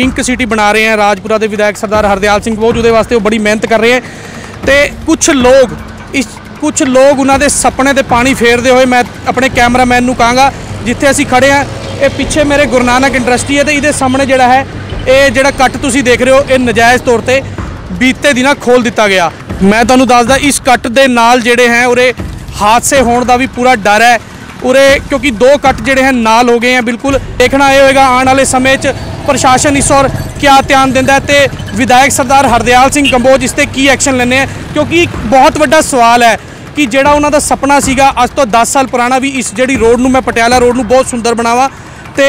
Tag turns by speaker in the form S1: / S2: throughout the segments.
S1: Pink city ਬਣਾ ਰਹੇ ਹੈ, ਰਾਜਪੁਰਾ ਦੇ ਵਿਧਾਇਕ ਸਰਦਾਰ ਹਰਦਿਆਲ ਸਿੰਘ ਬੋਝ, ਉਹਦੇ ਵਾਸਤੇ ਉਹ ਬੜੀ ਮਿਹਨਤ ਕਰ ਰਹੇ ਹੈ। ਤੇ ਕੁਝ ਲੋਕ ਇਸ ਕੁਝ ਲੋਕ ਉਹਨਾਂ ਦੇ ਸੁਪਨੇ ਤੇ ਪਾਣੀ ਫੇਰਦੇ ਹੋਏ ਮੈਂ ਆਪਣੇ ਕੈਮਰਾਮੈਨ ਨੂੰ ਕਹਾਂਗਾ, ਜਿੱਥੇ ਅਸੀਂ ਖੜੇ ਆ ਇਹ ਪਿੱਛੇ ਮੇਰੇ ਗੁਰੂ ਨਾਨਕ ਇੰਡਸਟਰੀ ਹੈ ਤੇ ਇਹਦੇ ਸਾਹਮਣੇ ਜਿਹੜਾ ਹੈ, ਇਹ ਜਿਹੜਾ ਕੱਟ ਤੁਸੀਂ ਦੇਖ ਰਹੇ ਹੋ, ਇਹ ਨਜਾਇਜ਼ ਤੌਰ ਤੇ ਬੀਤੇ ਦਿਨਾਂ ਖੋਲ ਦਿੱਤਾ ਗਿਆ। ਮੈਂ ਤੁਹਾਨੂੰ ਦੱਸਦਾ, ਇਸ ਕੱਟ ਦੇ ਨਾਲ ਜਿਹੜੇ ਹੈ, ਉਰੇ ਹਾਦਸੇ ਹੋਣ ਦਾ ਵੀ ਪੂਰਾ ਡਰ ਹੈ। ਉਰੇ ਕਿਉਂਕਿ ਦੋ ਕੱਟ ਜਿਹੜੇ ਹਨ, ਨਾਲ ਹੋ ਗਏ ਆ, ਬਿਲਕੁਲ। ਦੇਖਣਾ ਇਹ ਹੋਏਗਾ, ਆਉਣ ਵਾਲੇ ਸਮੇਂ 'ਚ ਪ੍ਰਸ਼ਾਸਨ ਇਸ ਔਰ ਕਿਆ ਧਿਆਨ ਦਿੰਦਾ ਹੈ ਤੇ ਵਿਧਾਇਕ ਸਰਦਾਰ ਹਰਦਿਆਲ ਸਿੰਘ ਕੰਬੋਜ ਇਸ ਤੇ ਕੀ ਐਕਸ਼ਨ ਲੈਣੇ ਆ? ਕਿਉਂਕਿ ਇੱਕ ਬਹੁਤ ਵੱਡਾ ਸਵਾਲ ਹੈ ਕਿ ਜਿਹੜਾ ਉਹਨਾਂ ਦਾ ਸੁਪਨਾ ਸੀਗਾ, ਅੱਜ ਤੋਂ 10 ਸਾਲ ਪੁਰਾਣਾ ਵੀ ਇਸ ਜਿਹੜੀ ਰੋਡ ਨੂੰ, ਮੈਂ ਪਟਿਆਲਾ ਰੋਡ ਨੂੰ ਬਹੁਤ ਸੁੰਦਰ ਬਣਾਵਾਂ ਤੇ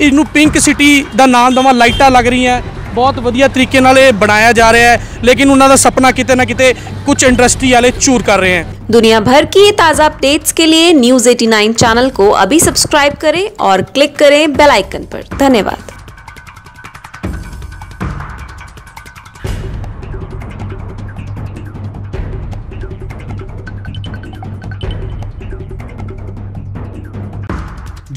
S1: ਇਹਨੂੰ ਪਿੰਕ ਸਿਟੀ ਦਾ ਨਾਮ ਦਵਾਂ, ਲਾਈਟਾਂ ਲੱਗ ਰਹੀਆਂ ਬਹੁਤ ਵਧੀਆ ਤਰੀਕੇ ਨਾਲ ਇਹ ਬਣਾਇਆ ਜਾ ਰਿਹਾ ਹੈ ਲੇਕਿਨ ਉਹਨਾਂ ਦਾ ਸੁਪਨਾ ਕਿਤੇ ਨਾ ਕਿਤੇ ਕੁਝ ਇੰਡਸਟਰੀ ਵਾਲੇ ਚੂਰ ਕਰ ਰਹੇ ਹਨ
S2: दुनिया भर की ताज़ा अपडेट्स के लिए न्यूज 89 चैनल को अभी सब्सक्राइब करें और क्लिक करें बेल आइकन पर धन्यवाद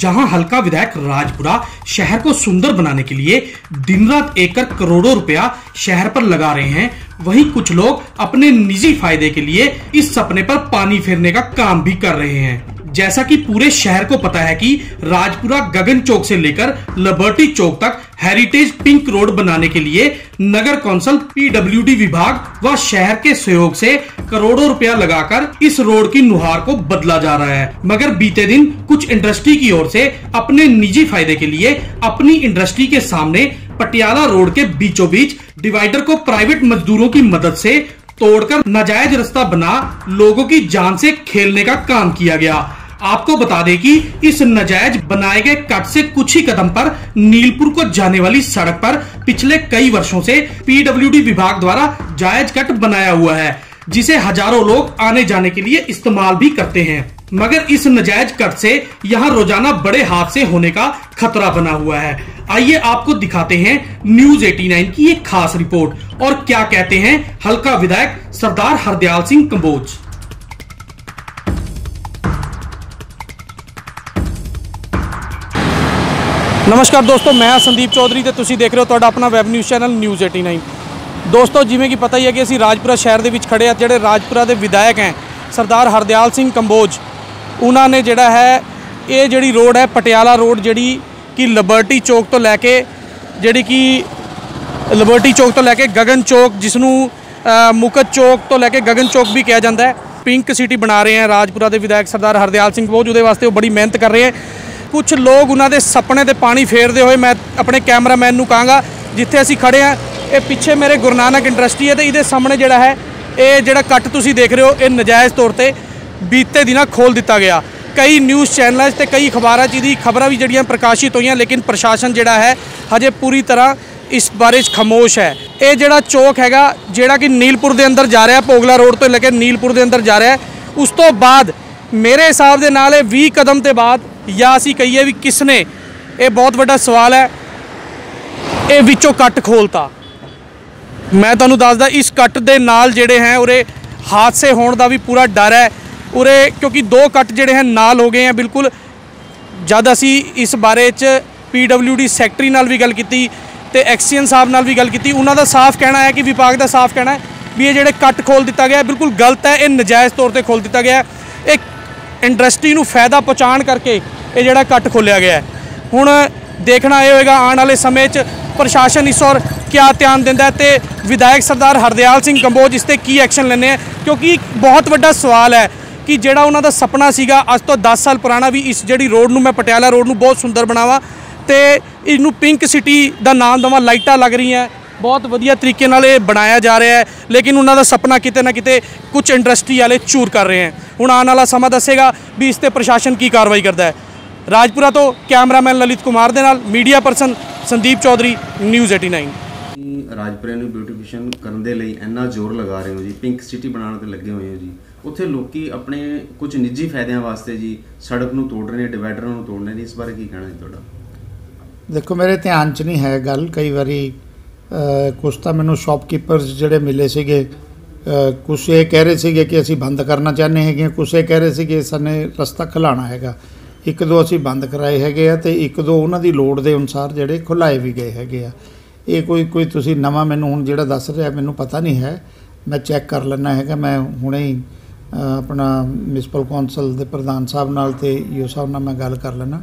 S1: जहाँ हल्का विधायक राजपुरा शहर को सुंदर बनाने के लिए दिन रात एक कर करोड़ों रुपया शहर पर लगा रहे हैं। वहीं कुछ लोग अपने निजी फ़ायदे के लिए इस सपने पर पानी फेरने का काम भी कर रहे हैं। जैसा कि पूरे शहर को पता है कि राजपुरा गगन चौक से लेकर लबर्टी चौक तक हेरिटेज पिंक रोड बनाने के लिए नगर कौंसिल पीडब्ल्यूडी विभाग व शहर के सहयोग से करोड़ों रुपया लगाकर इस रोड की नुहार को बदला जा रहा है। मगर बीते दिन कुछ इंडस्ट्री की ओर से अपने निजी फ़ायदे के लिए अपनी इंडस्ट्री के सामने पटियाला रोड के बीचों बीच डिवाइडर को प्राइवेट मजदूरों की मदद से तोड़कर नाजायज रास्ता बना लोगों की जान से खेलने का काम किया गया। आपको बता दें कि इस नजायज बनाए गए कट से कुछ ही कदम पर नीलपुर को जाने वाली सड़क पर पिछले कई वर्षों से पीडब्ल्यूडी विभाग द्वारा जायज़ कट बनाया हुआ है, जिसे हज़ारों लोग आने जाने के लिए इस्तेमाल भी करते हैं। मगर इस नजायज कट से यहाँ रोज़ाना बड़े हादसे होने का खतरा बना हुआ है। आइए आपको दिखाते हैं न्यूज़ 89 की एक खास रिपोर्ट और क्या कहते हैं हल्का विधायक सरदार हरदयाल सिंह कंबोज। ਨਮਸਕਾਰ ਦੋਸਤੋ, ਮੈਂ ਸੰਦੀਪ ਚੌਧਰੀ ਤੇ ਤੁਸੀਂ ਦੇਖ ਰਹੇ ਹੋ ਤੁਹਾਡਾ ਆਪਣਾ ਵੈਬ ਨਿਊਜ਼ ਚੈਨਲ ਨਿਊਜ਼ 89 ਦੋਸਤੋ, ਜਿਵੇਂ ਕਿ ਪਤਾ ਹੀ ਹੈ ਕਿ ਅਸੀਂ ਰਾਜਪੁਰਾ ਸ਼ਹਿਰ ਦੇ ਵਿੱਚ ਖੜੇ ਆ ਜਿਹੜੇ ਰਾਜਪੁਰਾ ਦੇ ਵਿਧਾਇਕ ਹੈ, ਸਰਦਾਰ ਹਰਦਿਆਲ ਸਿੰਘ ਕੰਬੋਜ। ਉਹਨਾਂ ਨੇ ਜਿਹੜਾ ਹੈ, ਇਹ ਜਿਹੜੀ ਰੋਡ ਹੈ, ਪਟਿਆਲਾ ਰੋਡ ਜਿਹੜੀ ਕਿ ਲਿਬਰਟੀ ਚੌਕ ਤੋਂ ਲੈ ਕੇ ਜਿਹੜੀ ਕਿ ਲਿਬਰਟੀ ਚੌਕ ਤੋਂ ਲੈ ਕੇ ਗਗਨ ਚੌਕ ਜਿਸ ਨੂੰ ਮੁਕਤ ਚੌਕ ਤੋਂ ਲੈ ਕੇ ਗਗਨ ਚੌਕ ਵੀ ਕਿਹਾ ਜਾਂਦਾ ਹੈ। ਪਿੰਕ ਸਿਟੀ ਬਣਾ ਰਹੇ ਹੈ ਰਾਜਪੁਰਾ ਦੇ ਵਿਧਾਇਕ ਸਰਦਾਰ ਹਰਦਿਆਲ ਸਿੰਘ ਕੰਬੋਜ, ਉਹਦੇ ਵਾਸਤੇ ਉਹ ਬੜੀ ਮਿਹਨਤ ਕਰ ਰਹੇ ਹੈ। ਕੁਝ ਲੋਕ ਉਹਨਾਂ ਦੇ ਸੁਪਨੇ ਤੇ ਪਾਣੀ ਫੇਰਦੇ ਹੋਏ ਮੈਂ ਆਪਣੇ ਕੈਮਰਾਮੈਨ ਨੂੰ ਕਹਾਂਗਾ, ਜਿੱਥੇ ਅਸੀਂ ਖੜੇ ਆ ਇਹ ਪਿੱਛੇ ਮੇਰੇ ਗੁਰੂ ਨਾਨਕ ਇੰਡਸਟਰੀ ਹੈ ਤੇ ਇਹਦੇ ਸਾਹਮਣੇ ਜਿਹੜਾ ਹੈ, ਇਹ ਜਿਹੜਾ ਕੱਟ ਤੁਸੀਂ ਦੇਖ ਰਹੇ ਹੋ, ਇਹ ਨਜਾਇਜ਼ ਤੌਰ ਤੇ ਬੀਤੇ ਦਿਨਾਂ ਖੋਲ ਦਿੱਤਾ ਗਿਆ। ਕਈ ਨਿਊਜ਼ ਚੈਨਲਾਂ 'ਚ ਤੇ ਕਈ ਅਖਬਾਰਾਂ 'ਚ ਇਹਦੀ ਖਬਰਾਂ ਵੀ ਜਿਹੜੀਆਂ ਪ੍ਰਕਾਸ਼ਿਤ ਹੋਈਆਂ, ਲੇਕਿਨ ਪ੍ਰਸ਼ਾਸਨ ਜਿਹੜਾ ਹੈ, ਹਜੇ ਪੂਰੀ ਤਰ੍ਹਾਂ ਇਸ ਬਾਰੇ 'ਚ ਖਾਮੋਸ਼ ਹੈ। ਇਹ ਜਿਹੜਾ ਚੌਕ ਹੈਗਾ, ਜਿਹੜਾ ਕਿ ਨੀਲਪੁਰ ਦੇ ਅੰਦਰ ਜਾ ਰਿਹਾ, ਪੋਗਲਾ ਰੋਡ ਤੋਂ ਲੈ ਕੇ ਨੀਲਪੁਰ ਦੇ ਅੰਦਰ ਜਾ ਰਿਹਾ, ਉਸ ਤੋਂ ਬਾਅਦ ਮੇਰੇ ਹਿਸਾਬ ਦੇ ਨਾਲ ਇਹ 20 ਕਦਮ ਤੇ ਬਾਅਦ ਜਾਂ ਅਸੀਂ ਕਹੀਏ ਵੀ ਕਿਸ ਨੇ ਇਹ ਬਹੁਤ ਵੱਡਾ ਸਵਾਲ ਹੈ, ਇਹ ਵਿੱਚੋਂ ਕੱਟ ਖੋਲਤਾ। ਮੈਂ ਤੁਹਾਨੂੰ ਦੱਸਦਾ, ਇਸ ਕੱਟ ਦੇ ਨਾਲ ਜਿਹੜੇ ਹੈ, ਉਰੇ ਹਾਦਸੇ ਹੋਣ ਦਾ ਵੀ ਪੂਰਾ ਡਰ ਹੈ। ਉਰੇ ਕਿਉਂਕਿ ਦੋ ਕੱਟ ਜਿਹੜੇ ਹਨ ਨਾਲ ਹੋ ਗਏ ਆ, ਬਿਲਕੁਲ। ਜਦ ਅਸੀਂ ਇਸ ਬਾਰੇ 'ਚ ਪੀਡਬਲਯੂਡੀ ਸੈਕਟਰੀ ਨਾਲ ਵੀ ਗੱਲ ਕੀਤੀ ਤੇ ਐਕਸੀਅਨ ਸਾਹਿਬ ਨਾਲ ਵੀ ਗੱਲ ਕੀਤੀ, ਉਹਨਾਂ ਦਾ ਸਾਫ਼ ਕਹਿਣਾ ਹੈ ਕਿ ਵਿਭਾਗ ਦਾ ਸਾਫ਼ ਕਹਿਣਾ ਹੈ ਵੀ ਇਹ ਜਿਹੜੇ ਕੱਟ ਖੋਲ ਦਿੱਤਾ ਗਿਆ, ਬਿਲਕੁਲ ਗਲਤ ਹੈ, ਇਹ ਨਜਾਇਜ਼ ਤੌਰ ਤੇ ਖੋਲ ਦਿੱਤਾ ਗਿਆ। ਇਹ ਇੰਡਸਟਰੀ ਨੂੰ ਫਾਇਦਾ ਪਹੁੰਚਾਉਣ ਕਰਕੇ ਇਹ ਜਿਹੜਾ ਕੱਟ ਖੋਲਿਆ ਗਿਆ ਹੈ। ਹੁਣ ਦੇਖਣਾ ਇਹ ਹੋਏਗਾ, ਆਉਣ ਵਾਲੇ ਸਮੇਂ 'ਚ ਪ੍ਰਸ਼ਾਸਨ ਇਸ ਔਰ ਕਿਆ ਧਿਆਨ ਦਿੰਦਾ ਹੈ ਤੇ ਵਿਧਾਇਕ ਸਰਦਾਰ ਹਰਦਿਆਲ ਸਿੰਘ ਕੰਬੋਜ ਇਸ ਤੇ ਕੀ ਐਕਸ਼ਨ ਲੈਣੇ ਆ? ਕਿਉਂਕਿ ਬਹੁਤ ਵੱਡਾ ਸਵਾਲ ਹੈ ਕਿ ਜਿਹੜਾ ਉਹਨਾਂ ਦਾ ਸੁਪਨਾ ਸੀਗਾ, ਅੱਜ ਤੋਂ 10 ਸਾਲ ਪੁਰਾਣਾ ਵੀ ਇਸ ਜਿਹੜੀ ਰੋਡ ਨੂੰ ਮੈਂ ਪਟਿਆਲਾ ਰੋਡ ਨੂੰ ਬਹੁਤ ਸੁੰਦਰ ਬਣਾਵਾਂ ਤੇ ਇਹਨੂੰ ਪਿੰਕ ਸਿਟੀ ਦਾ ਨਾਮ ਦਵਾਂ, ਲਾਈਟਾਂ ਲੱਗ ਰਹੀਆਂ। ਬਹੁਤ ਵਧੀਆ ਤਰੀਕੇ ਨਾਲ ਇਹ ਬਣਾਇਆ ਜਾ ਰਿਹਾ ਹੈ ਲੇਕਿਨ ਉਹਨਾਂ ਦਾ ਸੁਪਨਾ ਕਿਤੇ ਨਾ ਕਿਤੇ ਕੁਝ ਇੰਡਸਟਰੀ ਵਾਲੇ ਚੂਰ ਕਰ ਰਹੇ ਹਨ ਹੁਣ ਆਉਣ ਵਾਲਾ ਸਮਾਂ ਦੱਸੇਗਾ ਵੀ ਇਸ ਤੇ ਪ੍ਰਸ਼ਾਸਨ ਕੀ ਕਾਰਵਾਈ ਕਰਦਾ ਹੈ। ਰਾਜਪੁਰਾ ਤੋਂ ਕੈਮਰਾਮੈਨ ਲਲਿਤ ਕੁਮਾਰ ਦੇ ਨਾਲ media person Sandeep Chaudhary news 89
S3: ਤੁਸੀਂ ਰਾਜਪੁਰੇ ਨੂੰ ਬਿਊਟੀਫਿਕੇਸ਼ਨ ਕਰਨ ਦੇ ਲਈ ਇੰਨਾ ਜ਼ੋਰ ਲਗਾ ਰਹੇ ਹੋ ਜੀ ਪਿੰਕ ਸਿਟੀ ਬਣਾਉਣ ਤੇ ਲੱਗੇ ਹੋਏ ਹੋ ਜੀ। ਉੱਥੇ ਲੋਕੀ ਆਪਣੇ ਕੁਝ ਨਿੱਜੀ ਫਾਇਦਿਆਂ ਵਾਸਤੇ ਜੀ ਸੜਕ ਨੂੰ ਤੋੜ ਰਹੇ ਨੇ ਡਿਵਾਈਡਰਾਂ ਨੂੰ ਤੋੜਨੇ ਨੇ ਇਸ ਬਾਰੇ ਕੀ ਕਹਿਣਾ ਹੈ ਤੁਹਾਡਾ?
S4: ਦੇਖੋ ਮੇਰੇ ਧਿਆਨ 'ਚ ਨਹੀਂ ਹੈ ਗੱਲ ਕਈ ਵਾਰੀ ਅ, ਕੁਛ ਤਾਂ ਮੈਨੂੰ ਸ਼ਾਪਕੀਪਰਸ ਜਿਹੜੇ ਮਿਲੇ ਸੀਗੇ ਅ, ਕੁਛ ਇਹ ਕਹਿ ਰਹੇ ਸੀਗੇ ਕਿ ਅਸੀਂ ਬੰਦ ਕਰਨਾ ਚਾਹੁੰਦੇ ਹੈਗੇ ਹਾਂ, ਕੁਛ ਇਹ ਕਹਿ ਰਹੇ ਸੀਗੇ ਸਾਨੇ ਰਸਤਾ ਖੁਲਾਉਣਾ ਹੈਗਾ। ਇੱਕ ਦੋ ਅਸੀਂ ਬੰਦ ਕਰਾਏ ਹੈਗੇ ਆ ਤੇ ਇੱਕ ਦੋ ਉਹਨਾਂ ਦੀ ਲੋੜ ਦੇ ਅਨੁਸਾਰ ਜਿਹੜੇ ਖੁਲਾਏ ਵੀ ਗਏ ਹੈਗੇ ਆ। ਇਹ ਕੋਈ ਕੋਈ ਤੁਸੀਂ ਨਵਾਂ ਮੈਨੂੰ ਹੁਣ ਜਿਹੜਾ ਦੱਸ ਰਿਹਾ ਮੈਨੂੰ ਪਤਾ ਨਹੀਂ ਹੈ। ਮੈਂ ਚੈੱਕ ਕਰ ਲੈਣਾ ਹੈਗਾ ਮੈਂ ਹੁਣੇ ਹੀ ਆਪਣਾ ਮਿਊਨਿਸਪਲ ਕੌਂਸਲ ਦੇ ਪ੍ਰਧਾਨ ਸਾਹਿਬ ਨਾਲ ਤੇ ਈਓ ਸਾਹਿਬ ਨਾਲ ਮੈਂ ਗੱਲ ਕਰ ਲੈਣਾ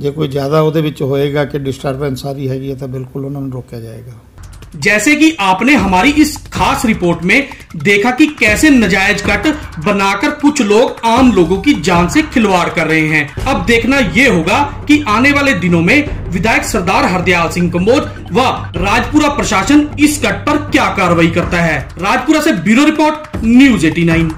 S4: ਜੇ ਕੋਈ ਜ਼ਿਆਦਾ ਉਹਦੇ ਵਿੱਚ ਹੋਏਗਾ ਕਿ ਡਿਸਟਰਬੈਂਸ ਸਾਰੀ ਹੈਗੀ ਹੈ ਤਾਂ ਬਿਲਕੁਲ ਉਹਨਾਂ ਨੂੰ ਰੋਕਿਆ ਜਾਏਗਾ।
S1: जैसे कि आपने हमारी इस खास रिपोर्ट में देखा कि कैसे नजायज कट बनाकर कुछ लोग आम लोगों की जान से खिलवाड़ कर रहे हैं। अब देखना ये होगा कि आने वाले दिनों में विधायक सरदार हरदयाल सिंह कम्बोज व राजपुरा प्रशासन इस कट पर क्या कार्रवाई करता है। राजपुरा से ब्यूरो रिपोर्ट, न्यूज़ 89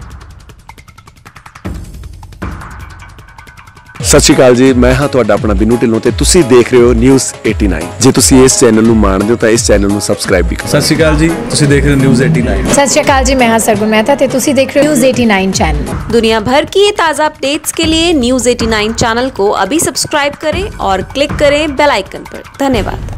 S5: ਸਤਿ ਸ਼੍ਰੀ ਅਕਾਲ ਜੀ ਮੈਂ ਹਾਂ ਤੁਹਾਡਾ ਆਪਣਾ ਬਿਨੂ ਢਿੱਲੋਂ ਤੇ ਤੁਸੀਂ ਦੇਖ ਰਹੇ ਹੋ ਨਿਊਜ਼ 89 ਜੇ ਤੁਸੀਂ ਇਸ ਚੈਨਲ ਨੂੰ ਮਾਣਦੇ ਹੋ ਤਾਂ ਇਸ ਚੈਨਲ ਨੂੰ ਸਬਸਕ੍ਰਾਈਬ ਵੀ ਕਰੋ
S6: ਸਤਿ ਸ਼੍ਰੀ ਅਕਾਲ ਜੀ ਤੁਸੀਂ ਦੇਖ ਰਹੇ ਹੋ ਨਿਊਜ਼ 89
S7: सत श्रीकाल जी मैं हाँ सरगुन मेहता थे तुसी देख रहे हो न्यूज 89 चैनल
S2: दुनिया भर की ये ताज़ा अपडेट्स के लिए न्यूज़ 89 चैनल को अभी सब्सक्राइब करें और क्लिक करें बेल आइकन पर धन्यवाद